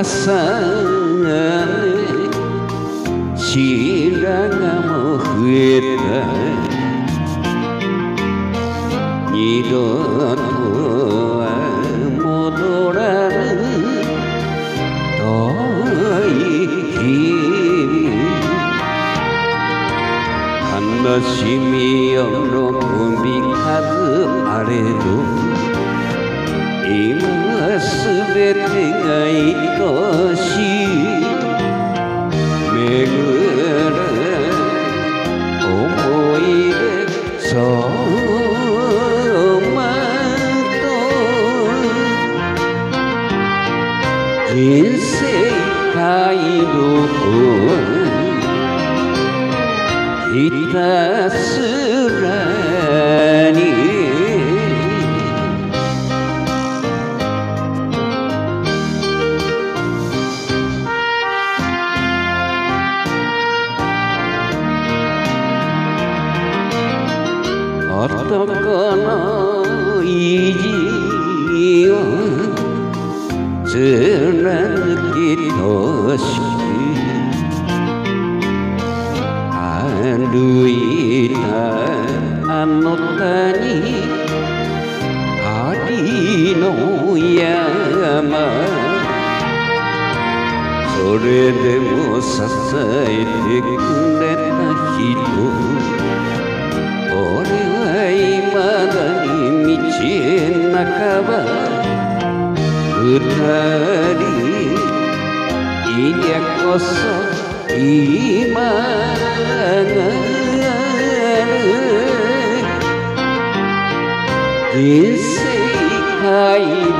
pasare silang mojeta ni don のひたすらに。男の意地を。貫のし歩いたあの谷針の山それでも支えてくれた人いりゃこそ今がある人生街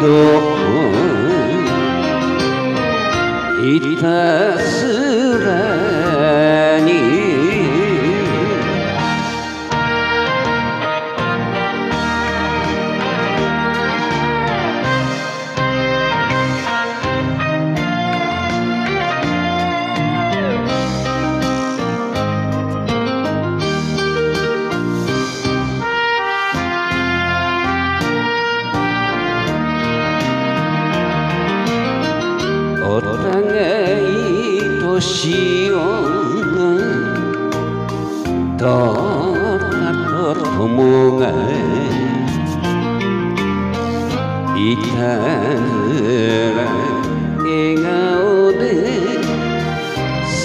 道ひたすい年を取ったとともがいたら笑顔で騒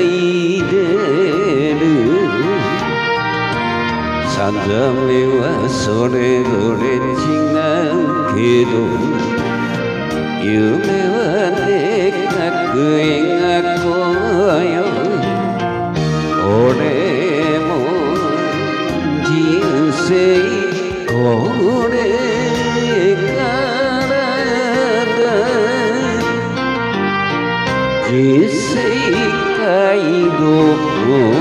いでるさざめはそれぞれ違うけど夢はでかく描世界どこ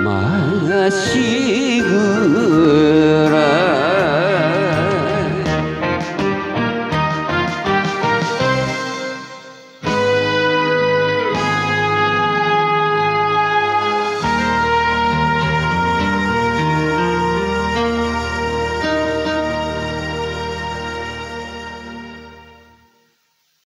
回